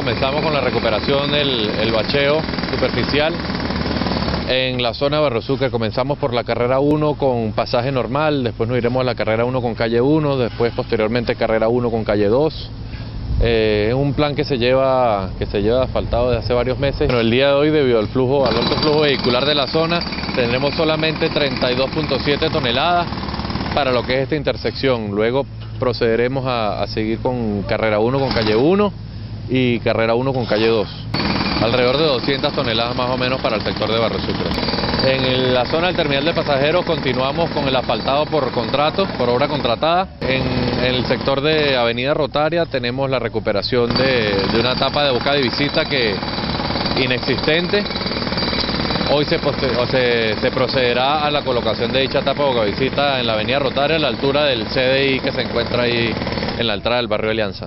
Comenzamos con la recuperación del el bacheo superficial en la zona de Barrio Sucre. Comenzamos por la carrera 1 con pasaje normal, después nos iremos a la carrera 1 con calle 1, después posteriormente carrera 1 con calle 2. Eh, es un plan que se lleva que se lleva asfaltado desde hace varios meses. Pero el día de hoy, debido al flujo, al alto flujo vehicular de la zona, tendremos solamente 32.7 toneladas para lo que es esta intersección. Luego procederemos a seguir con carrera 1 con calle 1 y carrera 1 con calle 2 alrededor de 200 toneladas más o menos para el sector de Barrio Sucre. En la zona del terminal de pasajeros continuamos con el asfaltado por contrato, por obra contratada. En, el sector de Avenida Rotaria tenemos la recuperación de, una etapa de boca de visita que inexistente. Hoy se, se, procederá a la colocación de dicha etapa de boca de visita en la Avenida Rotaria a la altura del CDI que se encuentra ahí en la entrada del barrio Alianza.